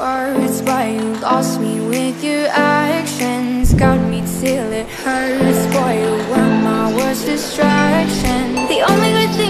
words Why you lost me with your actions. Got me till it hurts. Boy, you were my worst distraction. The only good thing